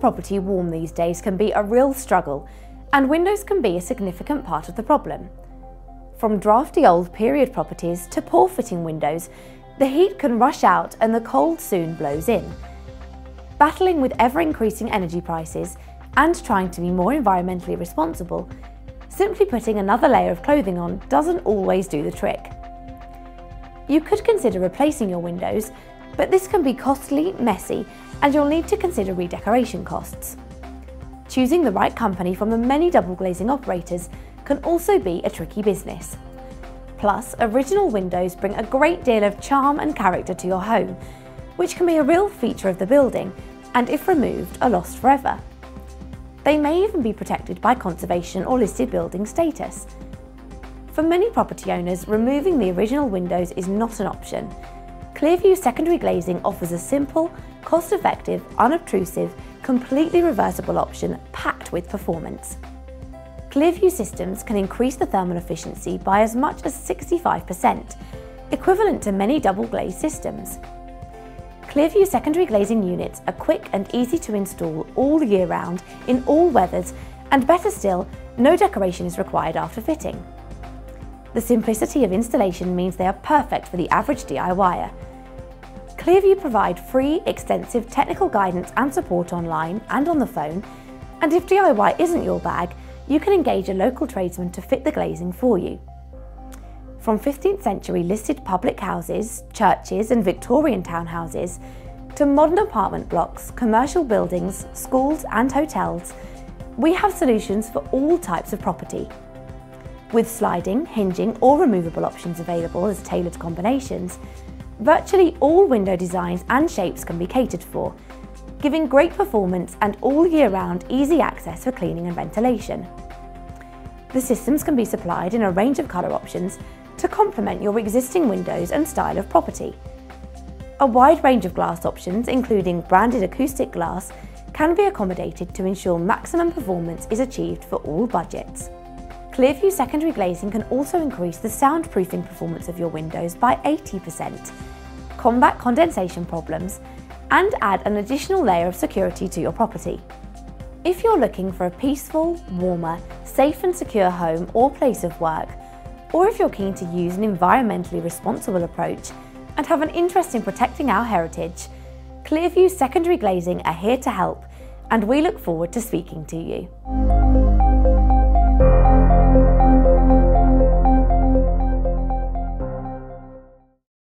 property warm these days can be a real struggle, and windows can be a significant part of the problem. From drafty old period properties to poor fitting windows, the heat can rush out and the cold soon blows in. Battling with ever increasing energy prices and trying to be more environmentally responsible, simply putting another layer of clothing on doesn't always do the trick. You could consider replacing your windows, but this can be costly, messy, and you'll need to consider redecoration costs. Choosing the right company from the many double glazing operators can also be a tricky business. Plus, original windows bring a great deal of charm and character to your home, which can be a real feature of the building and if removed are lost forever. They may even be protected by conservation or listed building status. For many property owners, removing the original windows is not an option. Clearview Secondary Glazing offers a simple, cost-effective, unobtrusive, completely reversible option packed with performance. Clearview systems can increase the thermal efficiency by as much as 65%, equivalent to many double glazed systems. Clearview secondary glazing units are quick and easy to install all year round in all weathers and better still, no decoration is required after fitting. The simplicity of installation means they are perfect for the average DIYer. Clearview provide free, extensive technical guidance and support online and on the phone, and if DIY isn't your bag, you can engage a local tradesman to fit the glazing for you. From 15th century listed public houses, churches and Victorian townhouses, to modern apartment blocks, commercial buildings, schools and hotels, we have solutions for all types of property. With sliding, hinging or removable options available as tailored combinations, Virtually all window designs and shapes can be catered for, giving great performance and all year round easy access for cleaning and ventilation. The systems can be supplied in a range of colour options to complement your existing windows and style of property. A wide range of glass options, including branded acoustic glass, can be accommodated to ensure maximum performance is achieved for all budgets. Clearview secondary glazing can also increase the soundproofing performance of your windows by 80%, combat condensation problems, and add an additional layer of security to your property. If you're looking for a peaceful, warmer, safe and secure home or place of work, or if you're keen to use an environmentally responsible approach and have an interest in protecting our heritage, Clearview Secondary Glazing are here to help and we look forward to speaking to you.